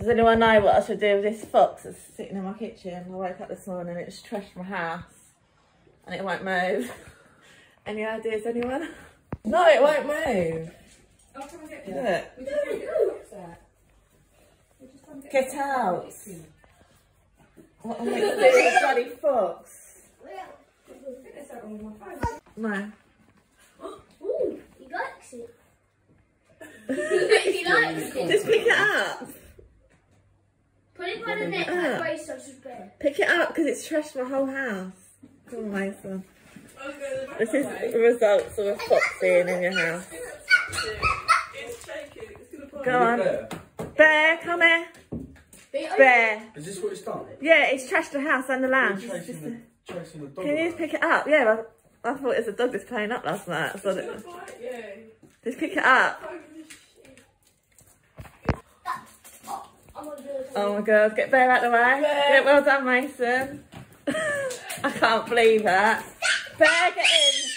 Does anyone know what I should do with this fox that's sitting in my kitchen? I woke up this morning and it's trashed my house and it won't move. Any ideas, anyone? No, it won't move. Come and get. Look. We just go get out. We just come and Get out. What am I going to do with a bloody fox? Get this out on my phone. No. Ooh, he likes it. he likes it. Just pick it up. Does with bear. Pick it up because it's trashed my whole house. Come on, Mason. I was the This is the results of a fox being in your house. It's shaking. It's going to pop. Go on. Bear, come here. Bear. Oh, is this what it's done? Yeah, it's trashed the house and the lounge. Chasing the, chasing the dog. Can you just pick it up? Yeah, I, I thought it was a dog that's playing up last night. So that, Bite you. just pick it up. I'm gonna do it. Oh my god, get Bear out of the way. Yeah, well done, Mason. I can't believe that. Bear, get in.